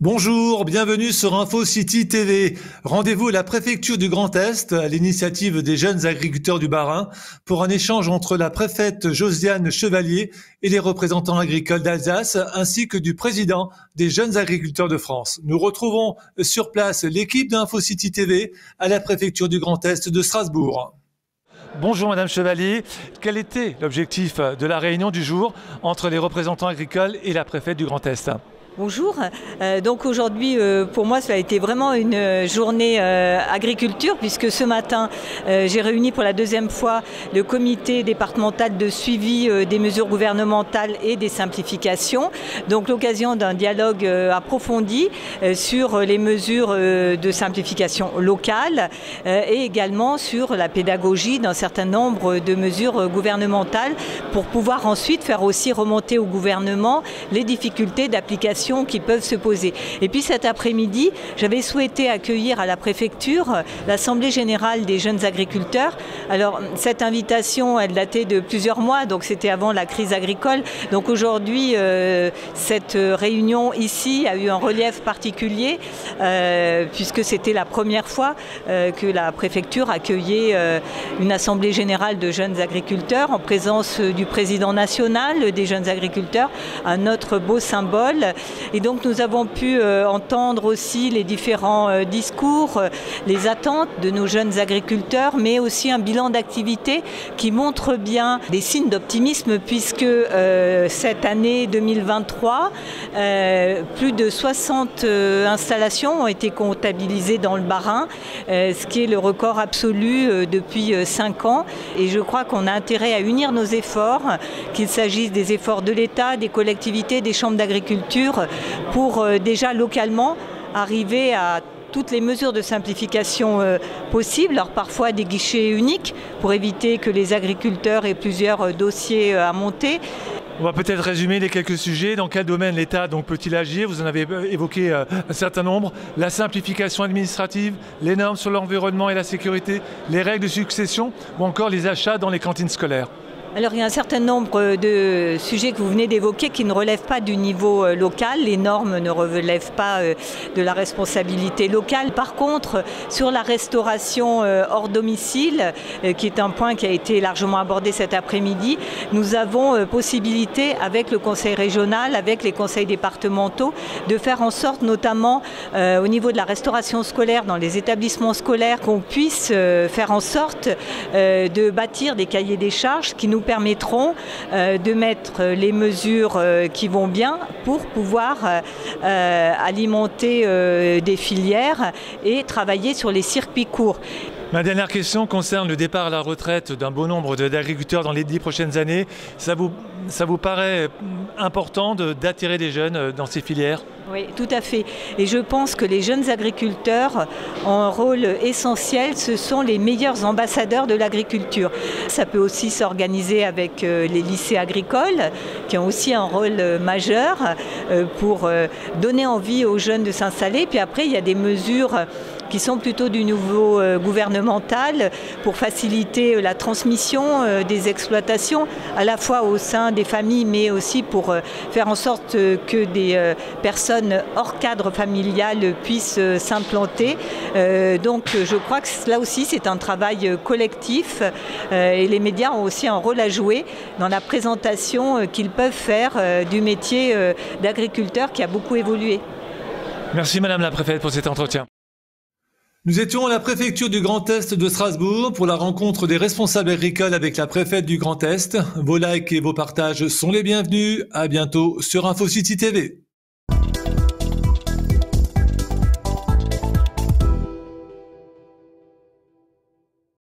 Bonjour, bienvenue sur Info City TV. Rendez-vous à la préfecture du Grand Est, à l'initiative des jeunes agriculteurs du Bas-Rhin, pour un échange entre la préfète Josiane Chevalier et les représentants agricoles d'Alsace, ainsi que du président des jeunes agriculteurs de France. Nous retrouvons sur place l'équipe d'Info City TV à la préfecture du Grand Est de Strasbourg. Bonjour Madame Chevalier, quel était l'objectif de la réunion du jour entre les représentants agricoles et la préfète du Grand Est? Bonjour. Euh, donc aujourd'hui, euh, pour moi, cela a été vraiment une euh, journée agriculture puisque ce matin, j'ai réuni pour la deuxième fois le comité départemental de suivi des mesures gouvernementales et des simplifications. Donc l'occasion d'un dialogue approfondi sur les mesures de simplification locales et également sur la pédagogie d'un certain nombre de mesures gouvernementales pour pouvoir ensuite faire aussi remonter au gouvernement les difficultés d'application qui peuvent se poser. Et puis cet après-midi, j'avais souhaité accueillir à la préfecture l'Assemblée générale des jeunes agriculteurs. Alors cette invitation, elle datait de plusieurs mois, donc c'était avant la crise agricole. Donc aujourd'hui, euh, cette réunion ici a eu un relief particulier euh, puisque c'était la première fois euh, que la préfecture accueillait une Assemblée générale de jeunes agriculteurs en présence du président national des jeunes agriculteurs, un autre beau symbole. Et donc nous avons pu euh, entendre aussi les différents euh, discours, euh, les attentes de nos jeunes agriculteurs, mais aussi un bilan d'activité qui montre bien des signes d'optimisme puisque cette année 2023, plus de 60 installations ont été comptabilisées dans le Barin, ce qui est le record absolu depuis 5 ans. Et je crois qu'on a intérêt à unir nos efforts, qu'il s'agisse des efforts de l'État, des collectivités, des chambres d'agriculture, pour euh, déjà localement arriver à toutes les mesures de simplification euh, possibles, alors parfois des guichets uniques pour éviter que les agriculteurs aient plusieurs euh, dossiers à monter. On va peut-être résumer les quelques sujets. Dans quel domaine l'État peut-il agir? Vous en avez évoqué un certain nombre. La simplification administrative, les normes sur l'environnement et la sécurité, les règles de succession ou encore les achats dans les cantines scolaires. Alors il y a un certain nombre de sujets que vous venez d'évoquer qui ne relèvent pas du niveau euh, local. Les normes ne relèvent pas euh, de la responsabilité locale. Par contre, sur la restauration euh, hors domicile, qui est un point qui a été largement abordé cet après-midi, nous avons possibilité avec le conseil régional, avec les conseils départementaux, de faire en sorte notamment au niveau de la restauration scolaire dans les établissements scolaires qu'on puisse faire en sorte de bâtir des cahiers des charges qui nous permettront euh, de mettre les mesures euh, qui vont bien pour pouvoir euh, alimenter des filières et travailler sur les circuits courts. Ma dernière question concerne le départ à la retraite d'un bon nombre d'agriculteurs dans les dix prochaines années. Ça vous, paraît important d'attirer des jeunes dans ces filières? Oui, tout à fait. Et je pense que les jeunes agriculteurs ont un rôle essentiel. Ce sont les meilleurs ambassadeurs de l'agriculture. Ça peut aussi s'organiser avec euh, les lycées agricoles, qui ont aussi un rôle euh, majeur euh, pour donner envie aux jeunes de s'installer. Puis après, il y a des mesures qui sont plutôt du niveau euh, gouvernemental pour faciliter euh, la transmission euh, des exploitations, à la fois au sein des familles, mais aussi pour faire en sorte que des personnes hors cadre familial puissent s'implanter. Donc je crois que là aussi c'est un travail collectif et les médias ont aussi un rôle à jouer dans la présentation qu'ils peuvent faire du métier d'agriculteur qui a beaucoup évolué. Merci Madame la Préfète pour cet entretien. Nous étions à la préfecture du Grand Est de Strasbourg pour la rencontre des responsables agricoles avec la préfète du Grand Est. Vos likes et vos partages sont les bienvenus. À bientôt sur InfoCity TV.